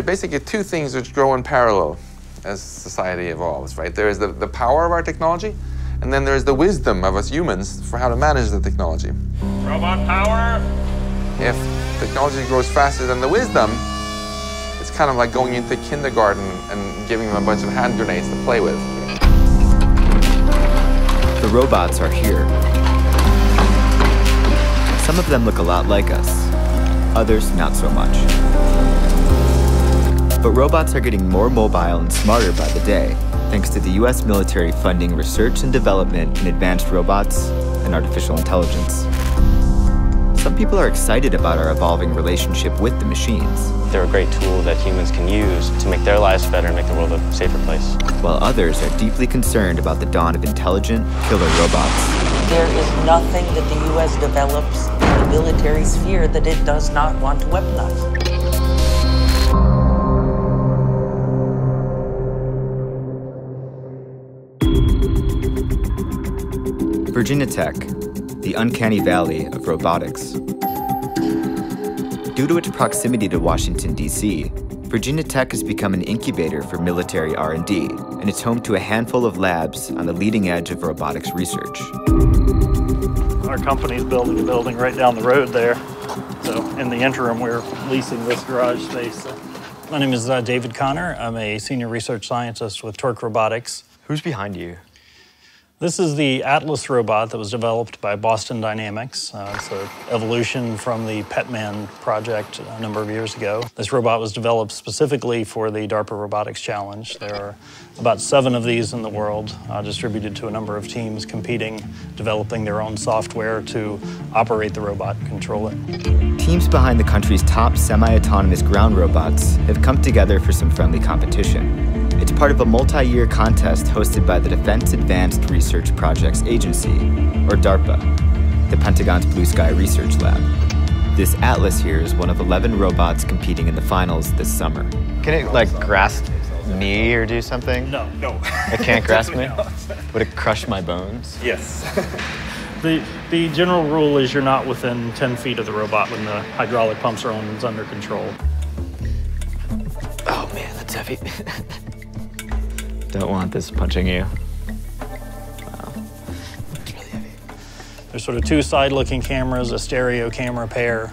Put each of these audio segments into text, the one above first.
are basically two things which grow in parallel as society evolves, right? There is the, the power of our technology, and then there's the wisdom of us humans for how to manage the technology. Robot power. If technology grows faster than the wisdom, it's kind of like going into kindergarten and giving them a bunch of hand grenades to play with. The robots are here. Some of them look a lot like us, others not so much. But robots are getting more mobile and smarter by the day, thanks to the US military funding research and development in advanced robots and artificial intelligence. Some people are excited about our evolving relationship with the machines. They're a great tool that humans can use to make their lives better and make the world a safer place. While others are deeply concerned about the dawn of intelligent, killer robots. There is nothing that the U.S. develops in the military sphere that it does not want to weaponize. Virginia Tech, the uncanny valley of robotics. Due to its proximity to Washington, D.C., Virginia Tech has become an incubator for military R&D, and it's home to a handful of labs on the leading edge of robotics research. Our company's building a building right down the road there. So in the interim, we're leasing this garage space. My name is uh, David Conner. I'm a senior research scientist with TORC Robotics. Who's behind you? This is the Atlas robot that was developed by Boston Dynamics. Uh, it's an evolution from the Petman project a number of years ago. This robot was developed specifically for the DARPA Robotics Challenge. There are about seven of these in the world, uh, distributed to a number of teams competing, developing their own software to operate the robot, control it. Teams behind the country's top semi-autonomous ground robots have come together for some friendly competition. It's part of a multi-year contest hosted by the Defense Advanced Research Projects Agency, or DARPA, the Pentagon's Blue Sky Research Lab. This Atlas here is one of 11 robots competing in the finals this summer. Can it like grasp me or do something? No, no. It can't grasp me? Would it crush my bones? Yes. the, the general rule is you're not within 10 feet of the robot when the hydraulic pumps are on and it's under control. Oh man, that's heavy. Don't want this punching you. Wow. It's really heavy. There's sort of two side-looking cameras, a stereo camera pair.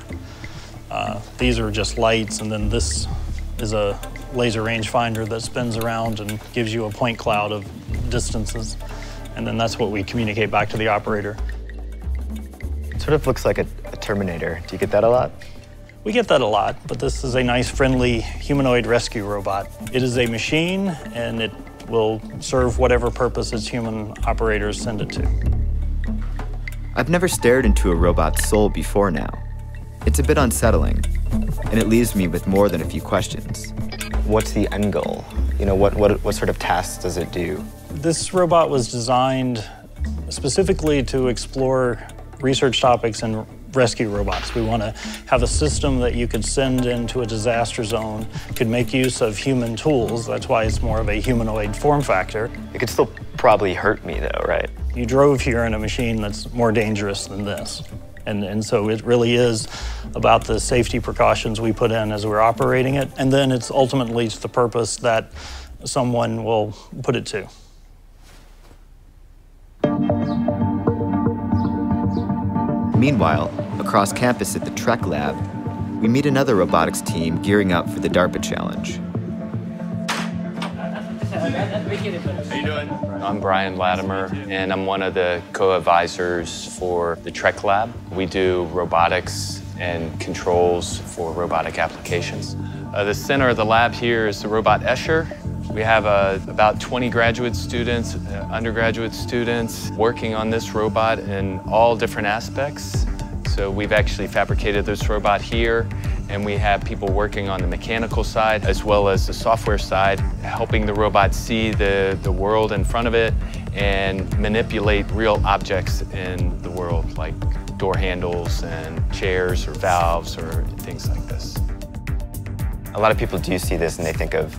Uh, these are just lights, and then this is a laser rangefinder that spins around and gives you a point cloud of distances. And then that's what we communicate back to the operator. It sort of looks like a, a Terminator. Do you get that a lot? We get that a lot, but this is a nice, friendly humanoid rescue robot. It is a machine, and it will serve whatever purpose its human operators send it to. I've never stared into a robot's soul before now. It's a bit unsettling, and it leaves me with more than a few questions. What's the end goal? You know, what, what, what sort of tasks does it do? This robot was designed specifically to explore research topics in rescue robots. We want to have a system that you could send into a disaster zone, could make use of human tools. That's why it's more of a humanoid form factor. It could still probably hurt me though, right? You drove here in a machine that's more dangerous than this. And, and so it really is about the safety precautions we put in as we're operating it. And then it's ultimately to the purpose that someone will put it to. Meanwhile, across campus at the TREC Lab, we meet another robotics team gearing up for the DARPA challenge. How you doing? I'm Brian Lattimer, and I'm one of the co-advisors for the TREC Lab. We do robotics and controls for robotic applications. Uh, the center of the lab here is the robot Escher. We have uh, about 20 graduate students, uh, undergraduate students working on this robot in all different aspects. So we've actually fabricated this robot here and we have people working on the mechanical side as well as the software side, helping the robot see the, the world in front of it and manipulate real objects in the world, like door handles and chairs or valves or things like this. A lot of people do see this and they think of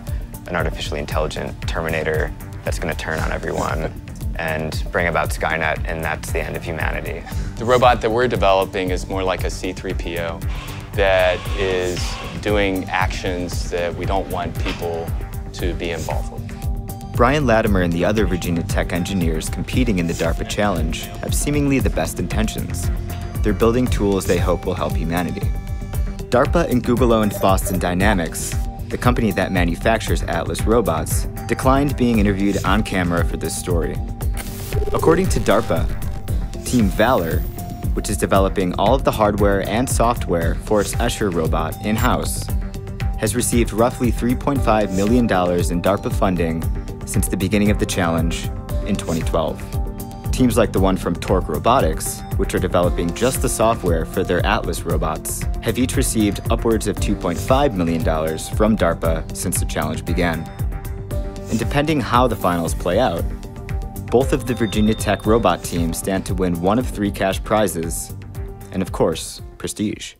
an artificially intelligent Terminator that's going to turn on everyone and bring about Skynet, and that's the end of humanity. The robot that we're developing is more like a C-3PO that is doing actions that we don't want people to be involved with. Brian Lattimer and the other Virginia Tech engineers competing in the DARPA Challenge have seemingly the best intentions. They're building tools they hope will help humanity. DARPA and Google owned Boston Dynamics, the company that manufactures Atlas robots, declined being interviewed on camera for this story. According to DARPA, Team Valor, which is developing all of the hardware and software for its Escher robot in house, has received roughly $3.5 million in DARPA funding since the beginning of the challenge in 2012. Teams like the one from TORC Robotics, which are developing just the software for their Atlas robots, have each received upwards of $2.5 million from DARPA since the challenge began. And depending how the finals play out, both of the Virginia Tech robot teams stand to win one of three cash prizes, and of course, prestige.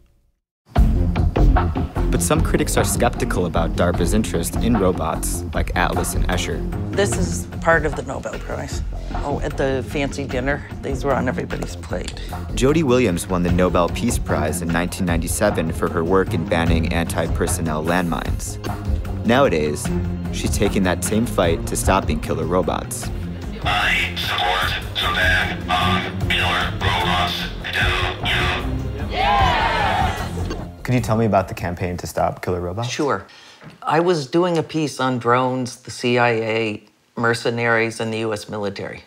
But some critics are skeptical about DARPA's interest in robots like Atlas and Escher. This is part of the Nobel Prize. Oh, at the fancy dinner, these were on everybody's plate. Jody Williams won the Nobel Peace Prize in 1997 for her work in banning anti personnel landmines. Nowadays, she's taking that same fight to stopping killer robots. I support the ban on killer robots. Do you? Could you tell me about the campaign to stop killer robots? Sure. I was doing a piece on drones, the CIA, mercenaries, and the US military.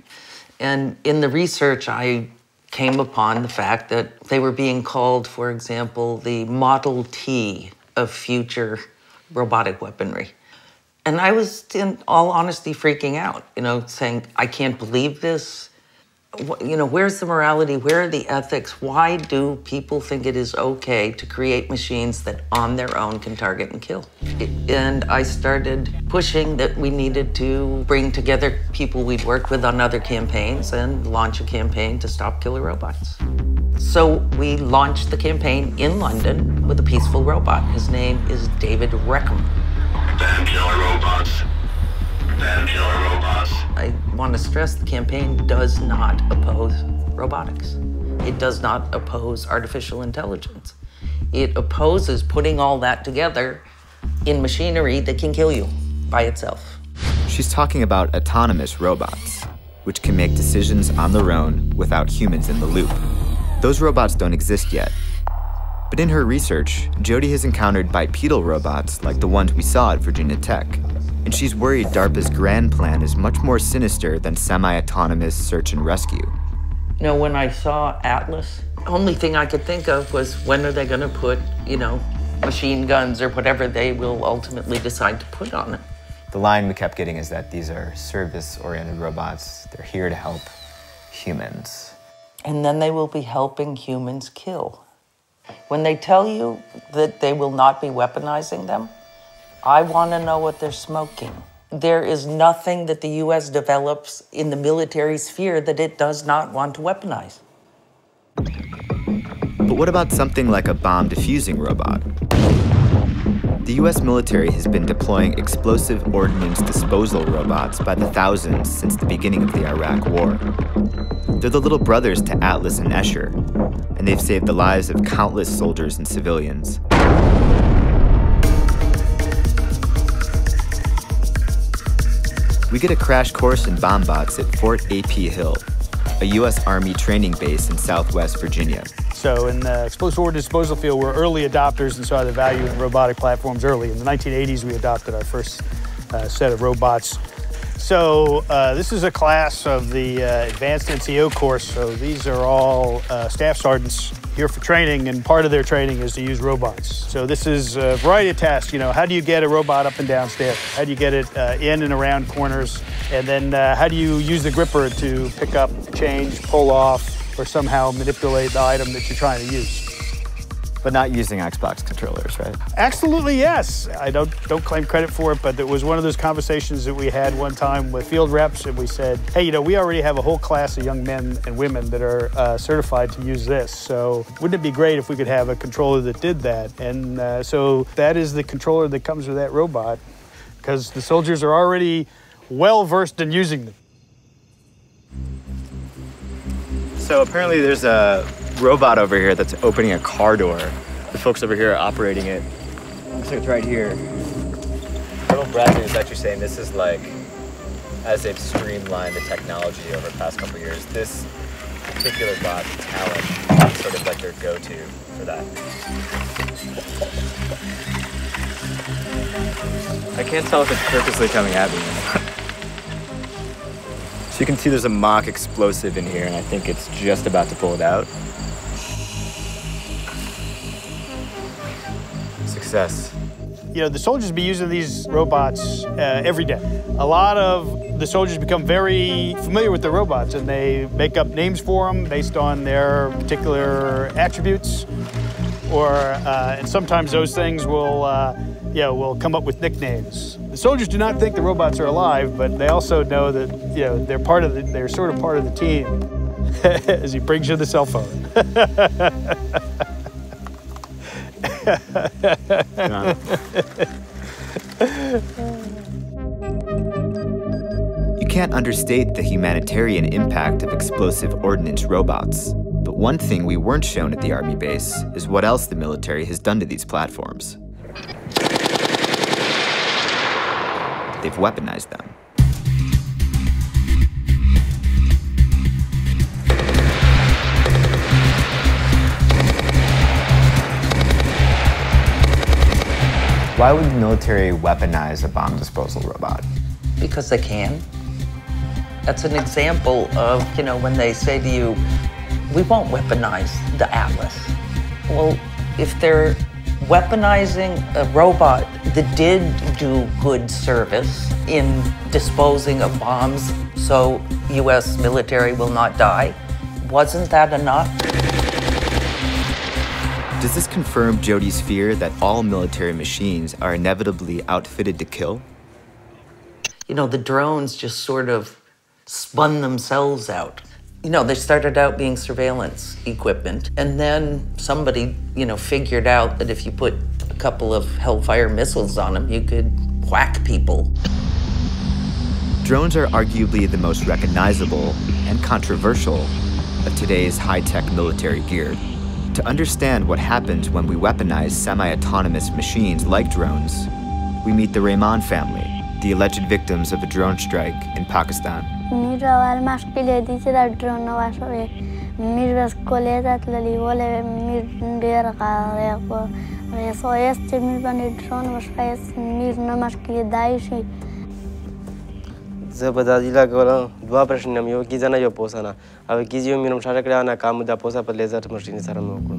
And in the research, I came upon the fact that they were being called, for example, the Model T of future robotic weaponry. And I was, in all honesty, freaking out, you know, saying, I can't believe this. You know, where's the morality? Where are the ethics? Why do people think it is okay to create machines that on their own can target and kill? And I started pushing that we needed to bring together people we'd worked with on other campaigns and launch a campaign to stop killer robots. So we launched the campaign in London with a peaceful robot. His name is David Wreckham. Ban killer robots. Ban killer robots. I want to stress the campaign does not oppose robotics. It does not oppose artificial intelligence. It opposes putting all that together in machinery that can kill you by itself. She's talking about autonomous robots, which can make decisions on their own without humans in the loop. Those robots don't exist yet. But in her research, Jody has encountered bipedal robots like the ones we saw at Virginia Tech. And she's worried DARPA's grand plan is much more sinister than semi autonomous search and rescue. You know, when I saw Atlas, the only thing I could think of was when are they going to put, you know, machine guns or whatever they will ultimately decide to put on it. The line we kept getting is that these are service oriented robots. They're here to help humans. And then they will be helping humans kill. When they tell you that they will not be weaponizing them, I want to know what they're smoking. There is nothing that the US develops in the military sphere that it does not want to weaponize. But what about something like a bomb diffusing robot? The US military has been deploying explosive ordnance disposal robots by the thousands since the beginning of the Iraq War. They're the little brothers to Atlas and Escher, and they've saved the lives of countless soldiers and civilians. We get a crash course in bomb bots at Fort AP Hill, a U.S. Army training base in southwest Virginia. So in the explosive ordnance disposal field, we're early adopters and saw the value in robotic platforms early. In the 1980s, we adopted our first uh, set of robots. So uh, this is a class of the uh, advanced NCO course. So these are all uh, staff sergeants here for training, and part of their training is to use robots. So this is a variety of tasks. You know, how do you get a robot up and down stairs? How do you get it uh, in and around corners? And then uh, how do you use the gripper to pick up, change, pull off, or somehow manipulate the item that you're trying to use? But not using Xbox controllers, right? Absolutely, yes. I don't don't claim credit for it, but it was one of those conversations that we had one time with field reps, and we said, "Hey, you know, we already have a whole class of young men and women that are uh, certified to use this. So wouldn't it be great if we could have a controller that did that?" And uh, so that is the controller that comes with that robot, because the soldiers are already well versed in using them. So apparently there's a robot over here that's opening a car door. The folks over here are operating it. Looks like it's right here. Colonel Bradley is actually saying this is like, as they've streamlined the technology over the past couple years, this particular bot, Talon, is sort of like their go-to for that. I can't tell if it's purposely coming at me. so you can see there's a mock explosive in here, and I think it's just about to pull it out. Success. You know, the soldiers be using these robots uh, every day. A lot of the soldiers become very familiar with the robots and they make up names for them based on their particular attributes. Or, uh, and sometimes those things will, uh, you know, will come up with nicknames. The soldiers do not think the robots are alive, but they also know that, you know, they're part of the, they're sort of part of the team as he brings you the cell phone. You can't understate the humanitarian impact of explosive ordnance robots. But one thing we weren't shown at the Army base is what else the military has done to these platforms. They've weaponized them. Why would the military weaponize a bomb disposal robot? because they can. That's an example of, you know, when they say to you, we won't weaponize the Atlas. Well, if they're weaponizing a robot that did do good service in disposing of bombs so US military will not die, wasn't that enough? Does this confirm Jody's fear that all military machines are inevitably outfitted to kill? you know, the drones just sort of spun themselves out. You know, they started out being surveillance equipment, and then somebody, you know, figured out that if you put a couple of Hellfire missiles on them, you could whack people. Drones are arguably the most recognizable and controversial of today's high tech military gear. To understand what happens when we weaponize semi autonomous machines like drones, we meet the Rahman family, the alleged victims of a drone strike in Pakistan. زه به دا دیلا کوله دوه پرشنم یو کی ځنه یو پوسانه او کی یو مینم شاره کړه نه کام دا پوسا په لیزر ماشین سره مو وکړو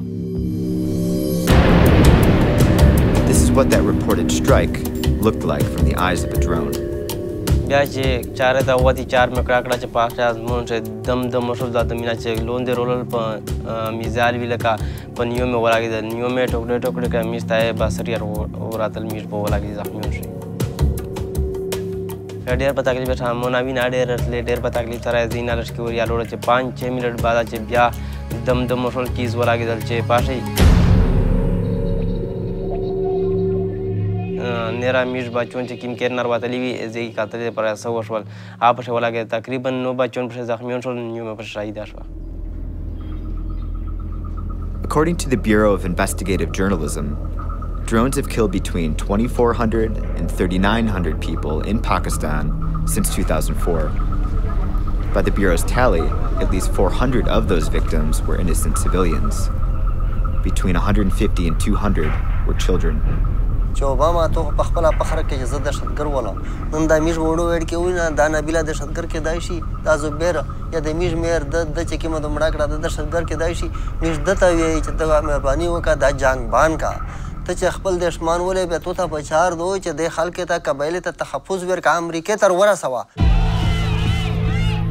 This is what that reported strike looked like from the eyes of a drone. بیا چې چاره دا وتی چار مې کړه کړه چې پاک از مون چې دم دم مشول دا دمینا چې لون دی رولل په میزال وی لکه په نیو مې ولاګی د نیو مې ټوکړه ټوکړه کړه میز تای بسر یار وراتل میز په ولاګی زخمی شي ډېر په تکلیف ته مونږ نه ډېر رسلې ډېر په تکلیف سره زین لږ کې وریا لوړ چې 5 6 منټ بعد چې بیا دم دم مشول کیز ولاګی دل چې پاشي نرا میش بچون چې کیم کېر نر وتلی وي زی کاتلې پر اسه وشول اپ په ولاګه تقریبا نو بچون پر زخمیون شول نیو پر شهید شو According to the Bureau of Investigative Journalism, drones have killed between 2,400 and 3,900 people in Pakistan since 2004. By the Bureau's tally, at least 400 of those victims were innocent civilians. Between 150 and 200 were children. چې اوباما تو په خپل فخر کې چې زه دهشتګر ولم نن دا میش وړو وړ کې وینه دا نبیله دهشتګر کې دای شي دا زبیر یا د میش میر د د چې کومه د مړه کړه د دهشتګر کې دای شي میش دته وی چې دا مهرباني وکړه دا جنگ بان کا ته چې خپل دشمن ولې به تو ته پچار دو چې د خلک ته قبایل ته تحفظ ورکا امریکا تر ورسوه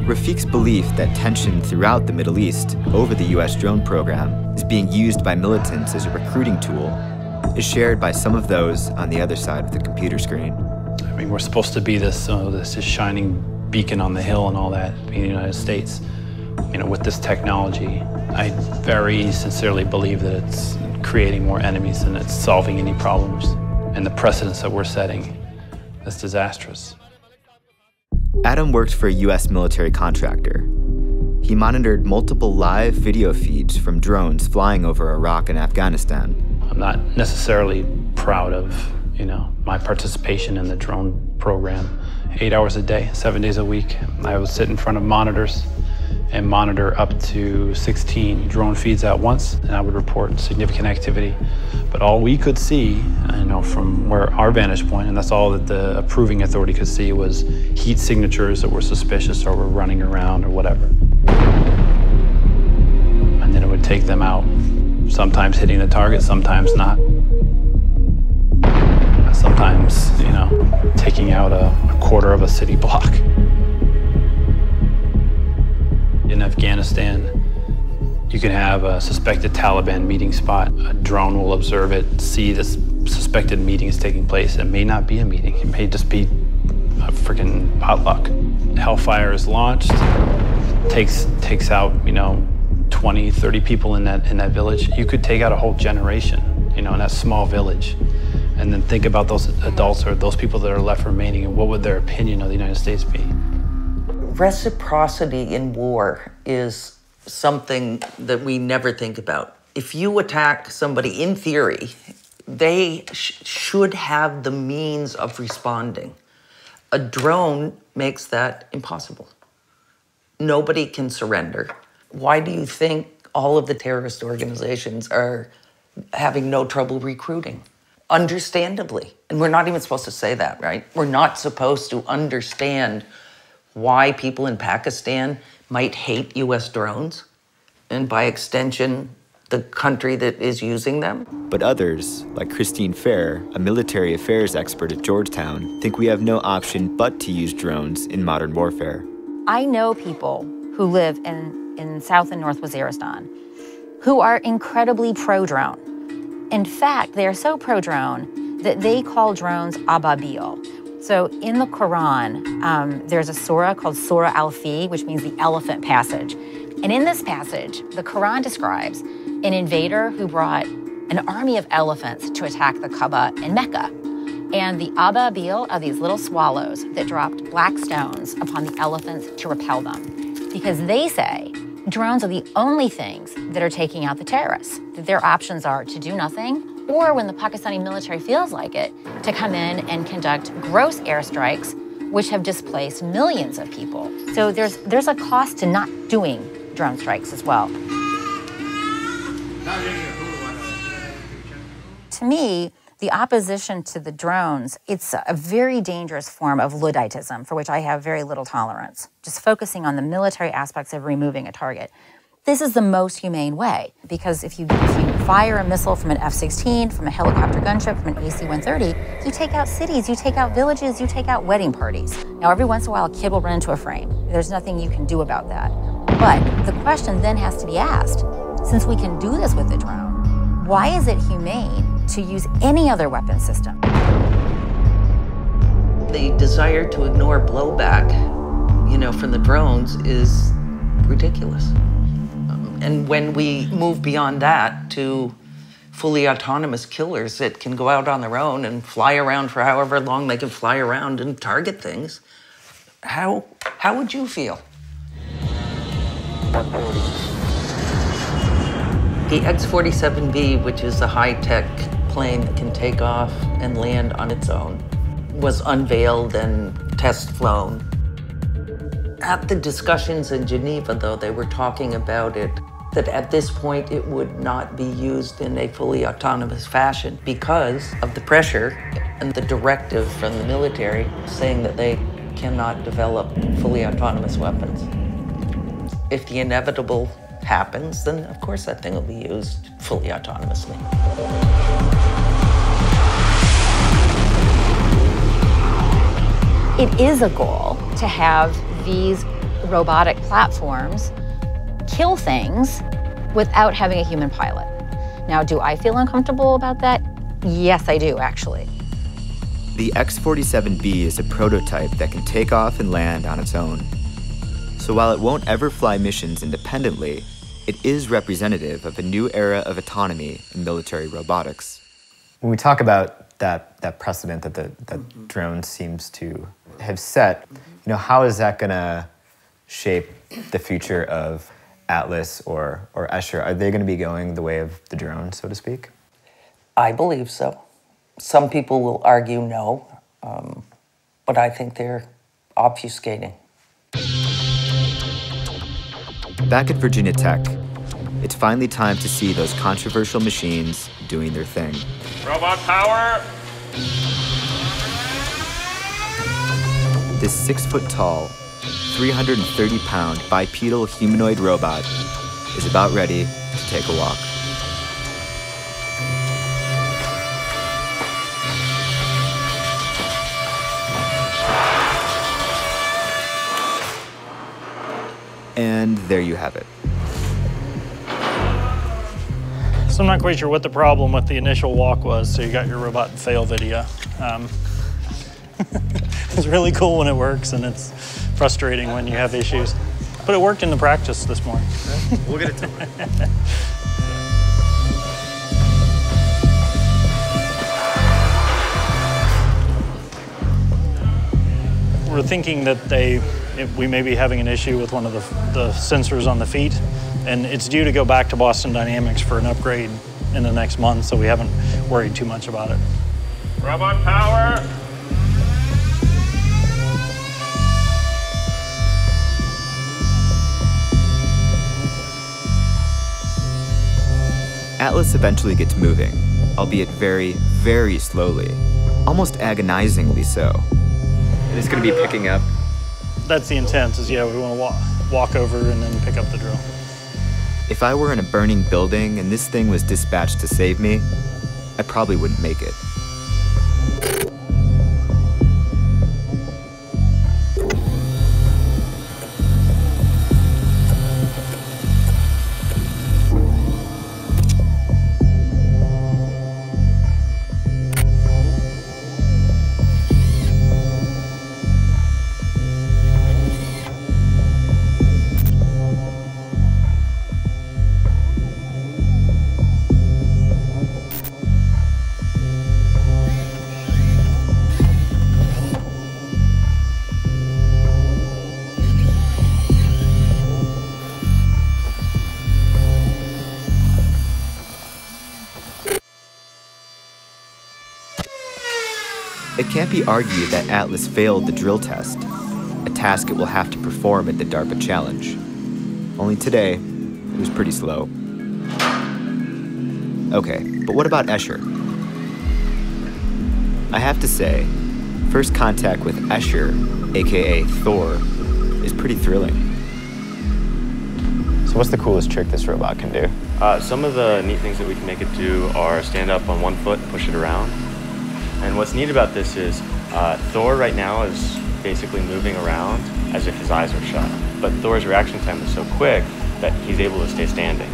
Rafiq's belief that tension throughout the Middle East over the US drone program is being used by militants as a recruiting tool is shared by some of those on the other side of the computer screen. I mean, we're supposed to be this, uh, this shining beacon on the hill and all that, being the United States. You know, with this technology, I very sincerely believe that it's creating more enemies than it's solving any problems. And the precedents that we're setting is disastrous. Adam worked for a US military contractor. He monitored multiple live video feeds from drones flying over Iraq and Afghanistan. I'm not necessarily proud of, you know, my participation in the drone program. Eight hours a day, seven days a week. I would sit in front of monitors and monitor up to 16 drone feeds at once, and I would report significant activity. But all we could see, you know, from where our vantage point, and that's all that the approving authority could see, was heat signatures that were suspicious or were running around or whatever. And then it would take them out, sometimes hitting the target, sometimes not. Sometimes, you know, taking out a, a quarter of a city block. In Afghanistan, you can have a suspected Taliban meeting spot. A drone will observe it, see this suspected meeting is taking place. It may not be a meeting, it may just be a freaking potluck. Hellfire is launched, takes, takes out, you know, 20, 30 people in that, in that village. You could take out a whole generation, you know, in that small village. And then think about those adults or those people that are left remaining and what would their opinion of the United States be? Reciprocity in war is something that we never think about. If you attack somebody in theory, they sh- should have the means of responding. A drone makes that impossible. Nobody can surrender. Why do you think all of the terrorist organizations are having no trouble recruiting? Understandably. And we're not even supposed to say that, right? We're not supposed to understand why people in Pakistan might hate US drones, and by extension, the country that is using them. But others, like Christine Fair, a military affairs expert at Georgetown, think we have no option but to use drones in modern warfare. I know people who live in, in South and North Waziristan who are incredibly pro drone. In fact, they are so pro drone that they call drones ababil, so in the Quran, um, there's a surah called Surah Al Fil, which means the elephant passage. And in this passage, the Quran describes an invader who brought an army of elephants to attack the Kaaba in Mecca. And the ababil are these little swallows that dropped black stones upon the elephants to repel them. Because they say drones are the only things that are taking out the terrorists, that their options are to do nothing or when the Pakistani military feels like it, to come in and conduct gross airstrikes, which have displaced millions of people. So there's, there's a cost to not doing drone strikes as well. To me, the opposition to the drones, it's a very dangerous form of Ludditism for which I have very little tolerance, just focusing on the military aspects of removing a target. This is the most humane way because if you, if you fire a missile from an F 16, from a helicopter gunship, from an AC 130, you take out cities, you take out villages, you take out wedding parties. Now, every once in a while, a kid will run into a frame. There's nothing you can do about that. But the question then has to be asked since we can do this with a drone, why is it humane to use any other weapon system? The desire to ignore blowback, you know, from the drones is ridiculous. And when we move beyond that to fully autonomous killers that can go out on their own and fly around for however long they can fly around and target things, how, how would you feel? The X 47B, which is a high tech plane that can take off and land on its own, was unveiled and test flown. At the discussions in Geneva, though, they were talking about it that at this point it would not be used in a fully autonomous fashion because of the pressure and the directive from the military saying that they cannot develop fully autonomous weapons. If the inevitable happens, then of course that thing will be used fully autonomously. It is a goal to have these robotic platforms kill things without having a human pilot. Now, do I feel uncomfortable about that? Yes, I do, actually. The X 47B is a prototype that can take off and land on its own. So while it won't ever fly missions independently, it is representative of a new era of autonomy in military robotics. When we talk about that, that precedent that the that mm-hmm. drone seems to have set, you know, how is that going to shape the future of Atlas or, or Escher, are they going to be going the way of the drone, so to speak? I believe so. Some people will argue no, um, but I think they're obfuscating. Back at Virginia Tech, it's finally time to see those controversial machines doing their thing. Robot power! This six foot tall, 330 pound bipedal humanoid robot is about ready to take a walk. And there you have it. So I'm not quite sure what the problem with the initial walk was. So you got your robot fail video. Um, it's really cool when it works, and it's frustrating when you have issues. But it worked in the practice this morning. We'll get it to We're thinking that they, we may be having an issue with one of the, the sensors on the feet, and it's due to go back to Boston Dynamics for an upgrade in the next month, so we haven't worried too much about it. Robot power! Atlas eventually gets moving, albeit very, very slowly, almost agonizingly so. And it's going to be picking up. That's the intent, is yeah, we want to walk, walk over and then pick up the drill. If I were in a burning building and this thing was dispatched to save me, I probably wouldn't make it. It can't be argued that Atlas failed the drill test, a task it will have to perform at the DARPA Challenge. Only today, it was pretty slow. Okay, but what about Escher? I have to say, first contact with Escher, aka Thor, is pretty thrilling. So, what's the coolest trick this robot can do? Uh, some of the neat things that we can make it do are stand up on one foot and push it around. And what's neat about this is uh, Thor right now is basically moving around as if his eyes are shut. But Thor's reaction time is so quick that he's able to stay standing.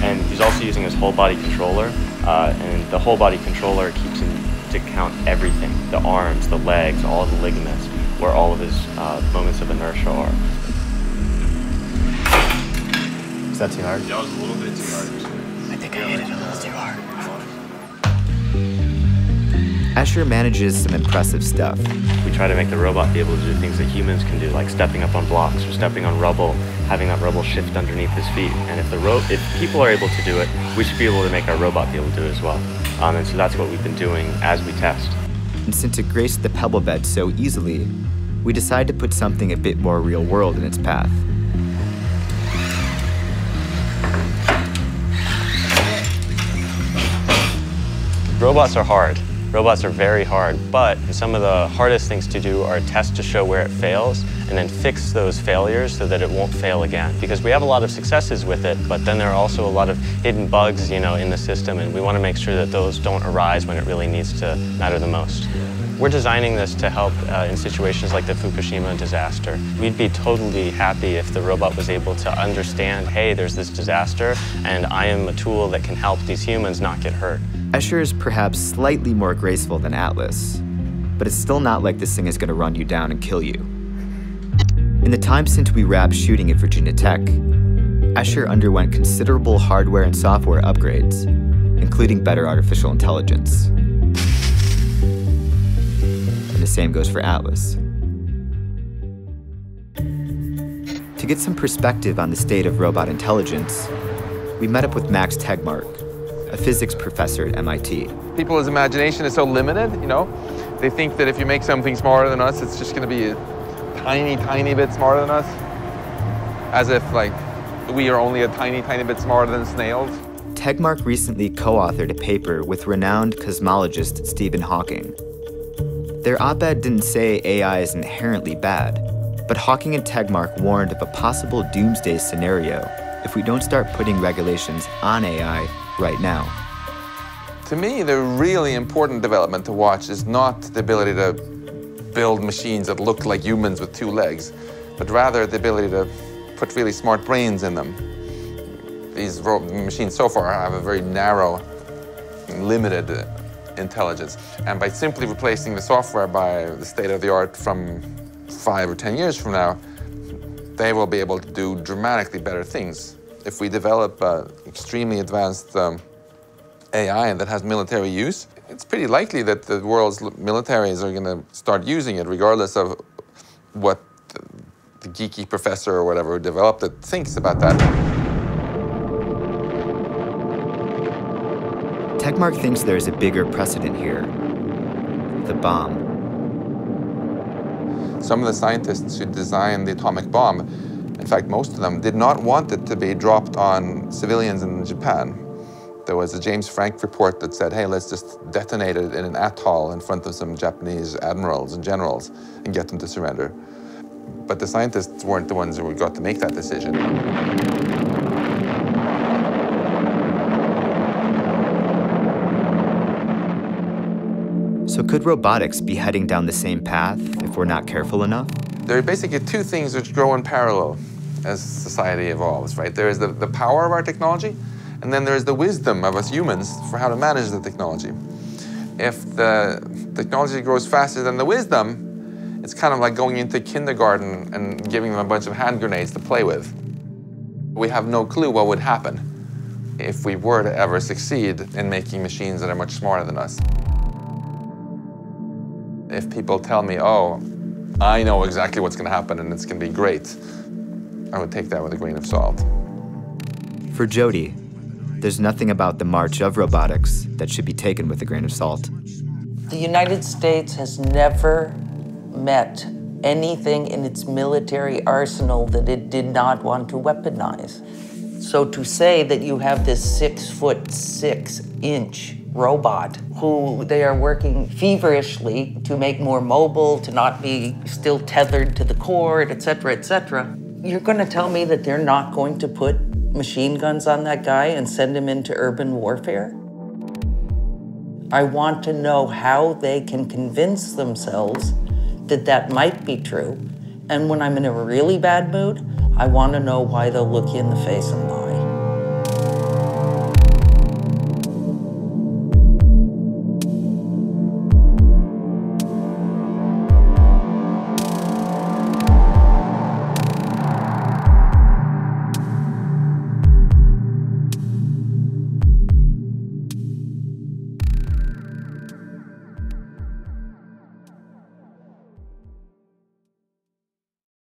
And he's also using his whole body controller, uh, and the whole body controller keeps him to count everything the arms, the legs, all the ligaments, where all of his uh, moments of inertia are. Is that too hard? That was a little bit too hard. I think I hit it a little too hard. Escher manages some impressive stuff. We try to make the robot be able to do things that humans can do, like stepping up on blocks or stepping on rubble, having that rubble shift underneath his feet. And if the ro- if people are able to do it, we should be able to make our robot be able to do it as well. Um, and so that's what we've been doing as we test. And since it graced the pebble bed so easily, we decide to put something a bit more real world in its path. Robots are hard. Robots are very hard, but some of the hardest things to do are test to show where it fails and then fix those failures so that it won't fail again. Because we have a lot of successes with it, but then there are also a lot of hidden bugs, you know, in the system, and we want to make sure that those don't arise when it really needs to matter the most. We're designing this to help uh, in situations like the Fukushima disaster. We'd be totally happy if the robot was able to understand, hey, there's this disaster, and I am a tool that can help these humans not get hurt. Escher is perhaps slightly more graceful than Atlas, but it's still not like this thing is going to run you down and kill you. In the time since we wrapped shooting at Virginia Tech, Escher underwent considerable hardware and software upgrades, including better artificial intelligence. And the same goes for Atlas. To get some perspective on the state of robot intelligence, we met up with Max Tegmark, a physics professor at MIT. People's imagination is so limited, you know? They think that if you make something smarter than us, it's just going to be a tiny, tiny bit smarter than us. As if, like, we are only a tiny, tiny bit smarter than snails. Tegmark recently co authored a paper with renowned cosmologist Stephen Hawking. Their op ed didn't say AI is inherently bad, but Hawking and Tegmark warned of a possible doomsday scenario if we don't start putting regulations on AI right now. To me, the really important development to watch is not the ability to build machines that look like humans with two legs, but rather the ability to put really smart brains in them. These machines so far have a very narrow, limited uh, intelligence. And by simply replacing the software by the state of the art from five or 10 years from now, they will be able to do dramatically better things. If we develop uh, extremely advanced um, AI that has military use, it's pretty likely that the world's militaries are going to start using it, regardless of what the, geeky professor or whatever who developed it thinks about that. Tegmark thinks there's a bigger precedent here the bomb. Some of the scientists who designed the atomic bomb, in fact, most of them, did not want it to be dropped on civilians in Japan. There was a James Franck report that said, hey, let's just detonate it in an atoll in front of some Japanese admirals and generals and get them to surrender. But the scientists weren't the ones who got to make that decision. So, could robotics be heading down the same path if we're not careful enough? There are basically two things which grow in parallel as society evolves, right? There is the, the power of our technology, and then there is the wisdom of us humans for how to manage the technology. If the technology grows faster than the wisdom, it's kind of like going into kindergarten and giving them a bunch of hand grenades to play with. We have no clue what would happen if we were to ever succeed in making machines that are much smarter than us. If people tell me, oh, I know exactly what's going to happen and it's going to be great, I would take that with a grain of salt. For Jody, there's nothing about the march of robotics that should be taken with a grain of salt. The United States has never met anything in its military arsenal that it did not want to weaponize. So to say that you have this six foot six inch robot who they are working feverishly to make more mobile, to not be still tethered to the cord, et cetera, et cetera. You're going to tell me that they're not going to put machine guns on that guy and send him into urban warfare? I want to know how they can convince themselves that that might be true. And when I'm in a really bad mood, I want to know why they'll look you in the face and lie.